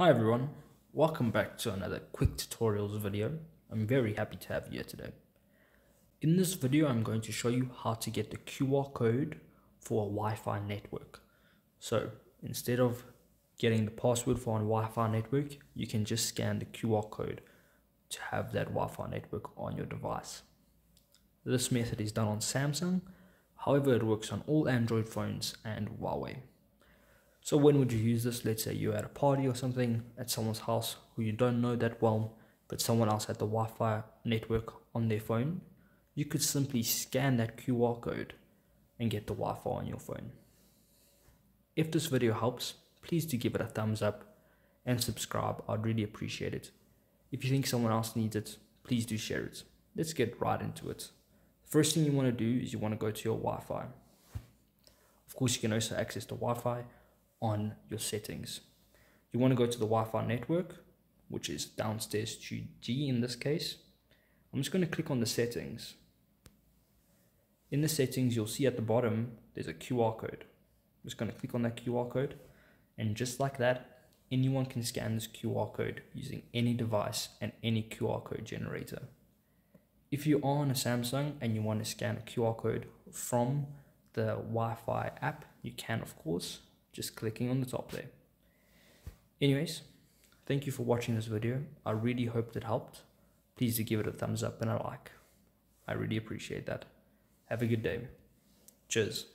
Hi everyone, welcome back to another quick tutorials video. I'm very happy to have you here today. In this video, I'm going to show you how to get the QR code for a Wi-Fi network. So instead of getting the password for a Wi-Fi network, you can just scan the QR code to have that Wi-Fi network on your device. This method is done on Samsung, however it works on all Android phones and Huawei. So when would you use this? Let's say you're at a party or something at someone's house who you don't know that well, but someone else had the Wi-Fi network on their phone. You could simply scan that QR code and get the Wi-Fi on your phone. If this video helps, please do give it a thumbs up and subscribe. I'd really appreciate it. If you think someone else needs it, please do share it. Let's get right into it. First thing you want to do is you want to go to your Wi-Fi. Of course, you can also access the Wi-Fi on your settings. You want to go to the Wi-Fi network, which is downstairs to G in this case. I'm just going to click on the settings. In the settings, you'll see at the bottom, there's a QR code. I'm just going to click on that QR code. And just like that, anyone can scan this QR code using any device and any QR code generator. If you are on a Samsung and you want to scan a QR code from the Wi-Fi app, you can of course just clicking on the top there. Anyways, thank you for watching this video. I really hope it helped. Please do give it a thumbs up and a like. I really appreciate that. Have a good day. Cheers.